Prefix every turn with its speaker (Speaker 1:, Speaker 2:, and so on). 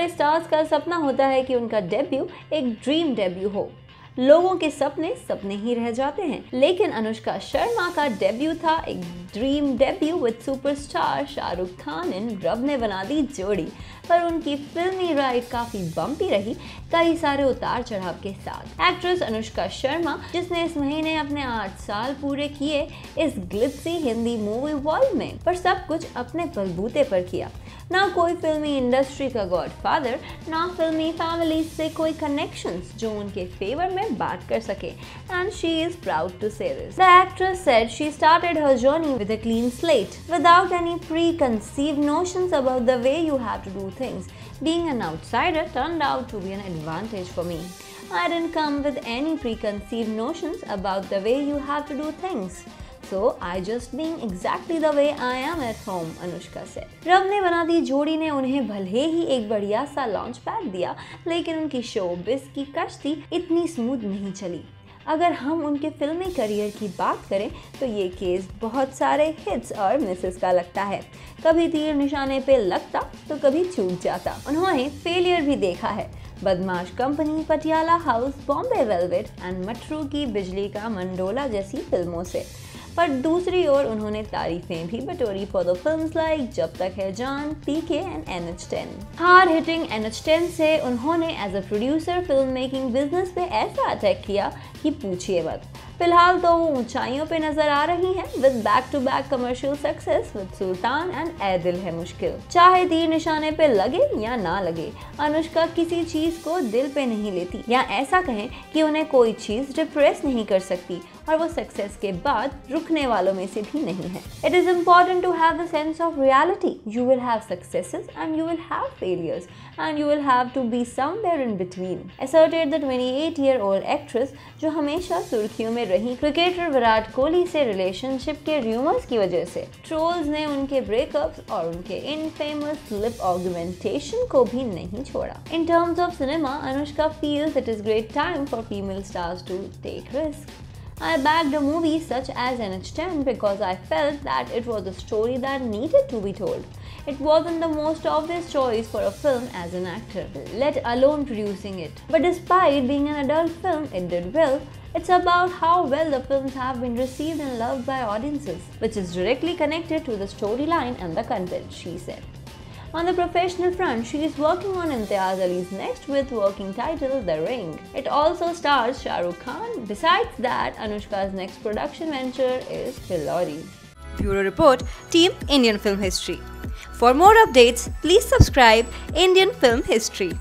Speaker 1: Stars का सपना होता है कि उनका डेब्यू एक ड्रीम डेब्यू हो। लोगों के सपने सपने ही रह जाते हैं। लेकिन अनुष्का शर्मा का डेब्यू था एक dream debut with superstar Shahrukh Khan in Rab Ne Bana दी जोड़ी, पर उनकी फिल्मी राइड काफ़ी बम्पी रही, कई सारे उतार चढ़ाव के साथ। एक्ट्रेस अनुष्का शर्मा, जिसने इस महीने अपने आठ साल पूरे किए इस ग्लिट्सी हिंदी मूवी वर्ल्ड में, पर सब कुछ अपने बलबूते पर किया। ना कोई फिल्मी इंडस्ट्री का गॉडफादर ना फिल्मी फैमिली से कोई कनेक्शंस जो उनके फेवर में बात कर सके। And she is proud to say this the actress said she started her journey a clean slate without any preconceived notions about the way you have to do things. Being an outsider turned out to be an advantage for me. I didn't come with any preconceived notions about the way you have to do things. So I just being exactly the way I am at home, Anushka said. रब ने बना दी जोड़ी ने उन्हें भले ही एक बढ़िया सा launch pad दिया लेकिन उनकी शो बिस की कश्ती इतनी स्मूथ नहीं चली अगर हम उनके फिल्मी करियर की बात करें तो ये केस बहुत सारे हिट्स और मिसेस का लगता है। कभी तीर निशाने पे लगता तो कभी छूट जाता। उन्होंने फेलियर भी देखा है। Badmaash Company, Patiala House, Bombay Velvet, and Matru Ki Bijlee Ka Mandola जैसी फ़िल्मों से। पर दूसरी ओर उन्होंने तारीफें भी बटोरी फॉर फ़िल्म लाइक जब तक Hai Jaan P K and N H ten her hitting N H ten से उन्होंने as a producer film making business पे ऐसा अटैक किया कि पूछिए मत। फ़िलहाल तो वो ऊंचाइयों पे नज़र आ रही हैं। With back to back commercial success with Sultan and Ae Dil Hai Mushkil. चाहे तीर निशाने पे लगे या ना लगे, अनुष्का किसी चीज़ को दिल पे नहीं लेती। या ऐसा कहें कि उन्हें कोई चीज़ डिप्रेस नहीं कर सकती और वो सक्सेस के बाद रुकने वालों में से भी नहीं है। It is important to have the sense of reality you will have successes and you will have failures and you will have to be somewhere in between asserted the 28 year old actress जो हमेशा सुर्खियों में रही cricketer Virat Kohli से relationship के rumours की वजह से ट्रोल्स ने उनके ब्रेकअप्स और उनके इनफेमस लिप ऑर्गुमेंटेशन को भी नहीं छोड़ा in terms of cinema Anushka feels it is great time for female stars to take risk I backed a movie such as NH10 because I felt that it was a story that needed to be told. It wasn't the most obvious choice for a film as an actor, let alone producing it. But despite being an adult film, it did well it's about how well the films have been received and loved by audiences, which is directly connected to the storyline and the content, she said. On the professional front, she is working on Imtiaz Ali's next with working title The Ring. It also stars Shah Rukh Khan. Besides that, Anushka's next production venture is Filori.
Speaker 2: Bureau Report Team Indian Film History. For more updates, please subscribe Indian Film History.